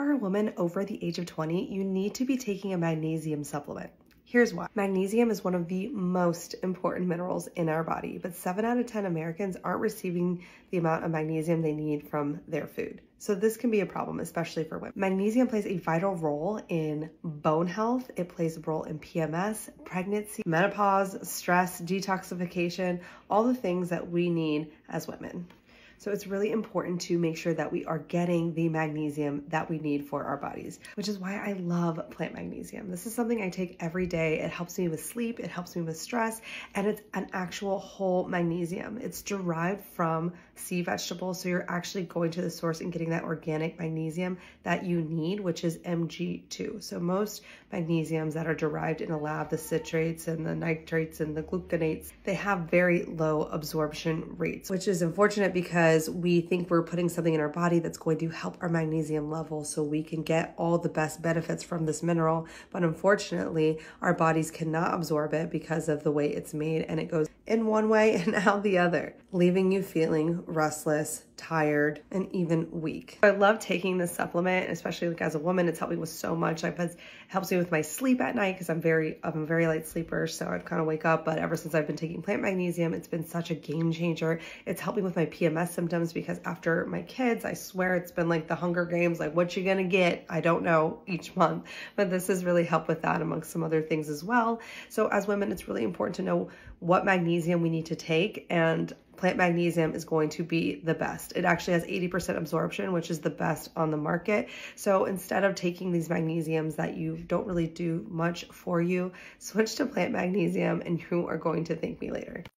For a woman over the age of 20, you need to be taking a magnesium supplement. Here's why. Magnesium is one of the most important minerals in our body, but 7 out of 10 Americans aren't receiving the amount of magnesium they need from their food. So this can be a problem, especially for women. Magnesium plays a vital role in bone health. It plays a role in PMS, pregnancy, menopause, stress, detoxification, all the things that we need as women. So it's really important to make sure that we are getting the magnesium that we need for our bodies, which is why I love plant magnesium. This is something I take every day. It helps me with sleep, it helps me with stress, and it's an actual whole magnesium. It's derived from sea vegetables, so you're actually going to the source and getting that organic magnesium that you need, which is Mg2. So most magnesiums that are derived in a lab, the citrates and the nitrates and the gluconates, they have very low absorption rates, which is unfortunate because because we think we're putting something in our body that's going to help our magnesium level so we can get all the best benefits from this mineral. But unfortunately, our bodies cannot absorb it because of the way it's made and it goes in one way and out the other, leaving you feeling restless, tired, and even weak. I love taking this supplement, especially like as a woman, it's helped me with so much. Like it helps me with my sleep at night because I'm very, I'm a very light sleeper, so I kind of wake up. But ever since I've been taking plant magnesium, it's been such a game changer. It's helped me with my PMS symptoms because after my kids, I swear it's been like the Hunger Games, like what you gonna get? I don't know each month, but this has really helped with that amongst some other things as well. So as women, it's really important to know what magnesium we need to take and plant magnesium is going to be the best. It actually has 80% absorption, which is the best on the market. So instead of taking these magnesiums that you don't really do much for you, switch to plant magnesium and you are going to thank me later.